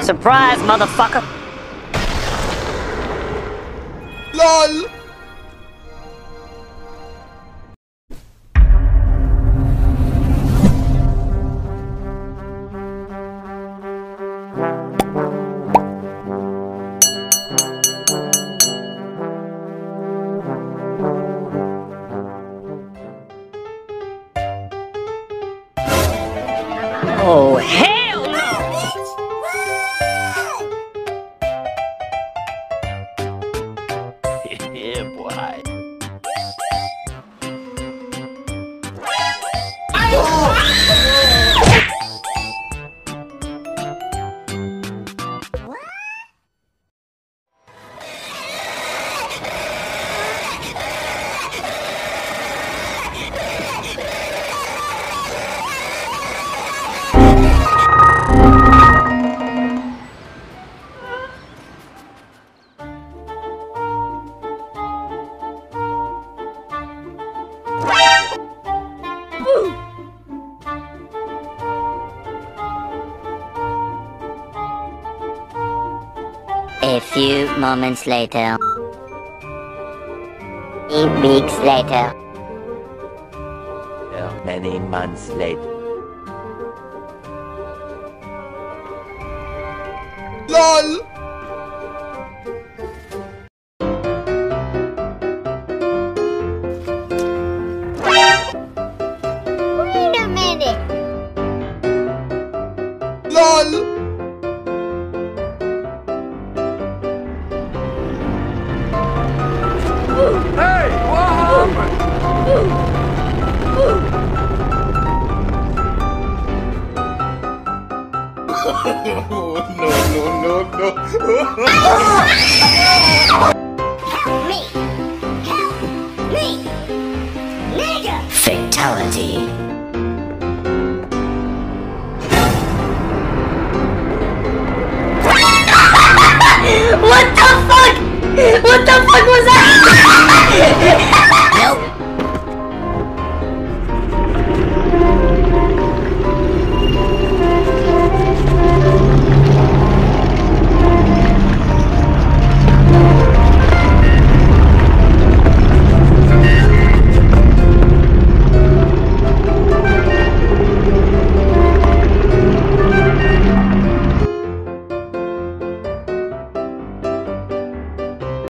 Surprise, motherfucker! LOL Oh, hell no! yeah, boy. A few moments later. Eight weeks later. Many months later. LOL Wait a minute. LOL Me. Help me. Nigga. Fatality. What the fuck? What the